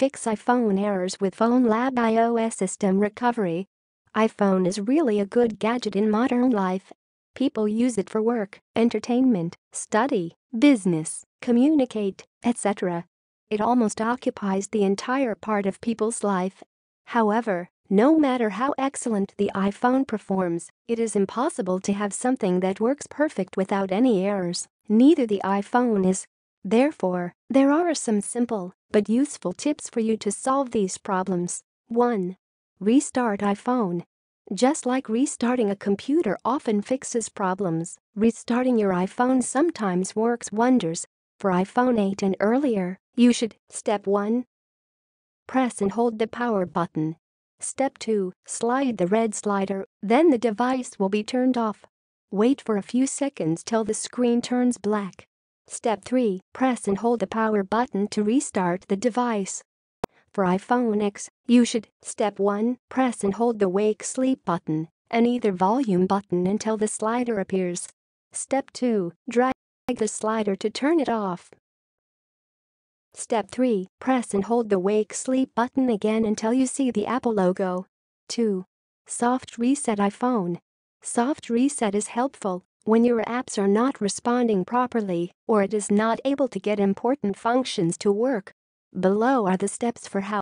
fix iPhone errors with FoneLab iOS system recovery. iPhone is really a good gadget in modern life. People use it for work, entertainment, study, business, communicate, etc. It almost occupies the entire part of people's life. However, no matter how excellent the iPhone performs, it is impossible to have something that works perfect without any errors. Neither the iPhone is. Therefore, there are some simple but useful tips for you to solve these problems. 1. Restart iPhone. Just like restarting a computer often fixes problems, restarting your iPhone sometimes works wonders. For iPhone 8 and earlier, you should Step 1. Press and hold the power button Step 2. Slide the red slider, then the device will be turned off. Wait for a few seconds till the screen turns black. Step 3. Press and hold the power button to restart the device. For iPhone X, you should Step 1. Press and hold the wake sleep button and either volume button until the slider appears. Step 2. Drag the slider to turn it off. Step 3. Press and hold the Wake Sleep button again until you see the Apple logo. 2. Soft Reset iPhone. Soft reset is helpful when your apps are not responding properly or it is not able to get important functions to work. Below are the steps for how.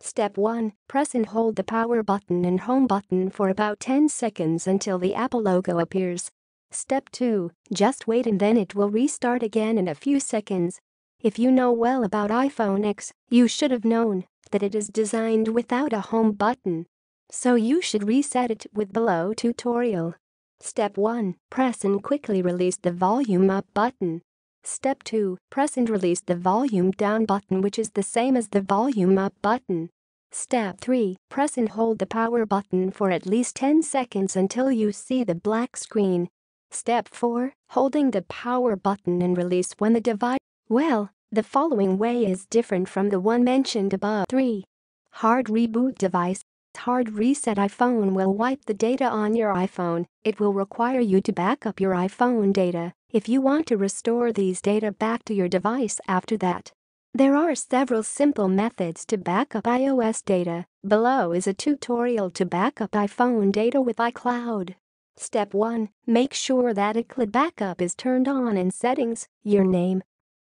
Step 1. Press and hold the power button and home button for about 10 seconds until the Apple logo appears. Step 2. Just wait and then it will restart again in a few seconds. If you know well about iPhone X, you should have known that it is designed without a home button. So you should reset it with below tutorial. Step 1. Press and quickly release the volume up button. Step 2. Press and release the volume down button which is the same as the volume up button. Step 3. Press and hold the power button for at least 10 seconds until you see the black screen. Step 4. Holding the power button and release when the device well, the following way is different from the one mentioned above. 3. Hard reboot device. Hard reset iPhone will wipe the data on your iPhone. It will require you to back up your iPhone data if you want to restore these data back to your device after that. There are several simple methods to back up iOS data. Below is a tutorial to back up iPhone data with iCloud. Step 1. Make sure that iCloud backup is turned on in settings, your name,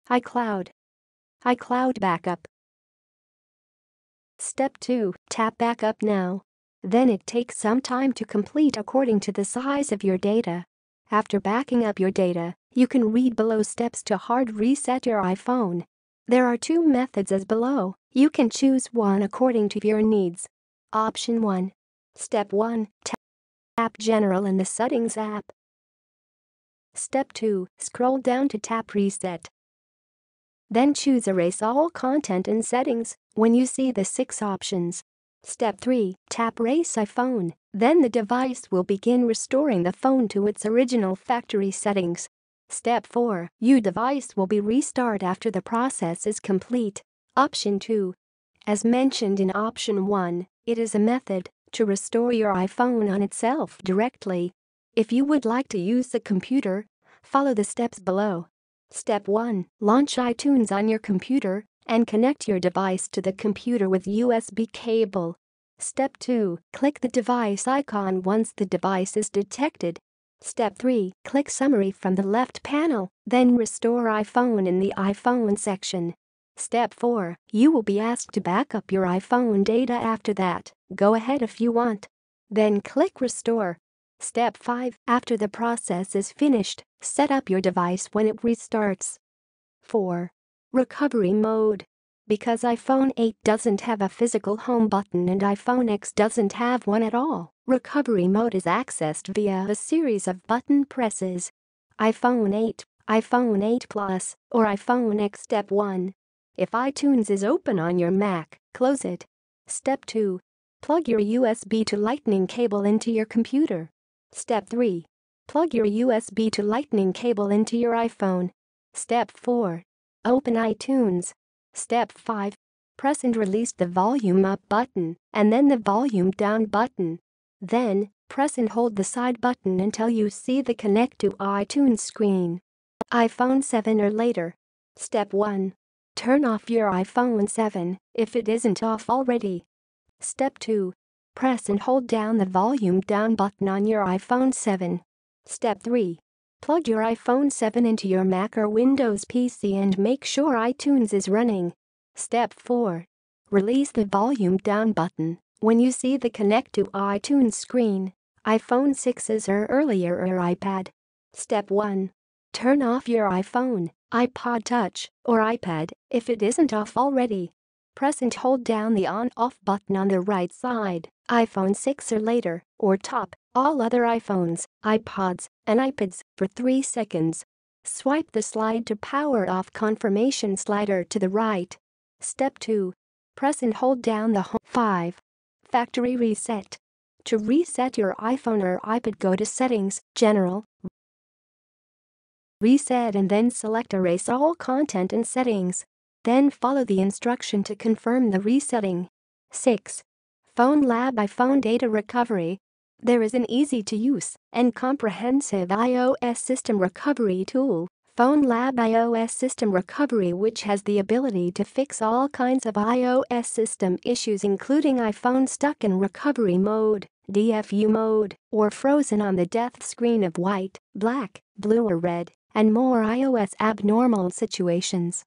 iCloud. iCloud Backup. Step 2. Tap Backup now. Then it takes some time to complete according to the size of your data. After backing up your data, you can read below steps to hard reset your iPhone. There are two methods as below. You can choose one according to your needs. Option 1. Step 1. Tap General in the Settings app. Step 2. Scroll down to tap Reset. Then choose Erase all content and settings when you see the six options. Step 3. Tap Erase iPhone. Then the device will begin restoring the phone to its original factory settings. Step 4. Your device will be restart after the process is complete. Option 2. As mentioned in Option 1, it is a method to restore your iPhone on itself directly. If you would like to use the computer, follow the steps below. Step 1. Launch iTunes on your computer and connect your device to the computer with USB cable. Step 2. Click the device icon once the device is detected. Step 3. Click Summary from the left panel, then Restore iPhone in the iPhone section. Step 4. You will be asked to back up your iPhone data after that. Go ahead if you want. Then click Restore. Step 5. After the process is finished, set up your device when it restarts. 4. Recovery mode. Because iPhone 8 doesn't have a physical home button and iPhone X doesn't have one at all, recovery mode is accessed via a series of button presses. iPhone 8, iPhone 8 Plus, or iPhone X Step 1. If iTunes is open on your Mac, close it. Step 2. Plug your USB to Lightning cable into your computer. Step 3. Plug your USB to Lightning cable into your iPhone. Step 4. Open iTunes. Step 5. Press and release the volume up button and then the volume down button. Then, press and hold the side button until you see the connect to iTunes screen. iPhone 7 or later. Step 1. Turn off your iPhone 7 if it isn't off already. Step 2. Press and hold down the volume down button on your iPhone 7. Step 3. Plug your iPhone 7 into your Mac or Windows PC and make sure iTunes is running. Step 4. Release the volume down button when you see the connect to iTunes screen, iPhone 6s or earlier or iPad. Step 1. Turn off your iPhone, iPod Touch, or iPad if it isn't off already. Press and hold down the on-off button on the right side, iPhone 6 or later, or top, all other iPhones, iPods, and iPads for 3 seconds. Swipe the slide to power off confirmation slider to the right. Step 2. Press and hold down the home 5. Factory reset. To reset your iPhone or iPad go to Settings, General, Reset and then select Erase all content and settings. Then follow the instruction to confirm the resetting. 6. FoneLab iPhone Data Recovery. There is an easy-to-use and comprehensive iOS system recovery tool, FoneLab iOS System Recovery which has the ability to fix all kinds of iOS system issues including iPhone stuck in recovery mode, DFU mode, or frozen on the death screen of white, black, blue or red and more iOS abnormal situations.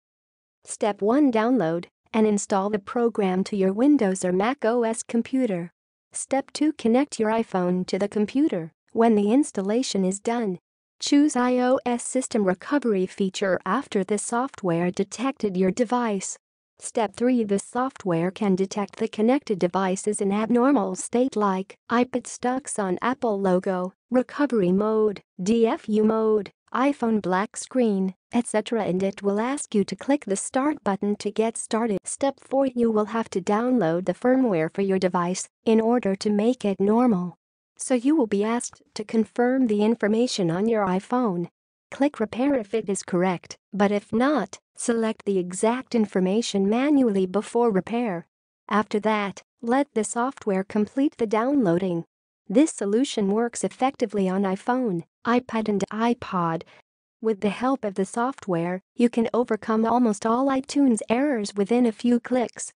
Step 1 Download and install the program to your Windows or Mac OS computer. Step 2 Connect your iPhone to the computer. When the installation is done, choose iOS System Recovery feature after the software detected your device. Step 3 The software can detect the connected devices in abnormal state like iPad stucks on Apple logo, recovery mode, DFU mode, iPhone black screen, etc. and it will ask you to click the start button to get started. Step 4 You will have to download the firmware for your device in order to make it normal. So you will be asked to confirm the information on your iPhone. Click repair if it is correct, but if not, select the exact information manually before repair. After that, let the software complete the downloading. This solution works effectively on iPhone, iPad and iPod. With the help of the software, you can overcome almost all iTunes errors within a few clicks.